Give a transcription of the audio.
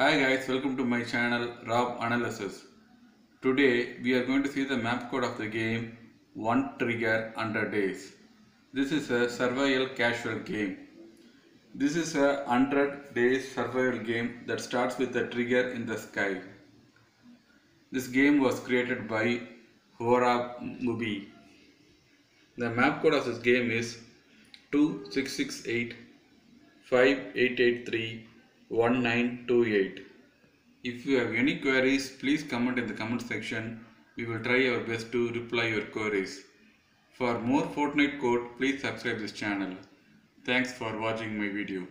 Hi guys, welcome to my channel Rob Analysis. Today we are going to see the map code of the game One Trigger 100 Days. This is a survival casual game. This is a 100 days survival game that starts with a trigger in the sky. This game was created by Horab Mubi. The map code of this game is 2668 5883 1928. If you have any queries, please comment in the comment section. We will try our best to reply your queries. For more Fortnite code, please subscribe this channel. Thanks for watching my video.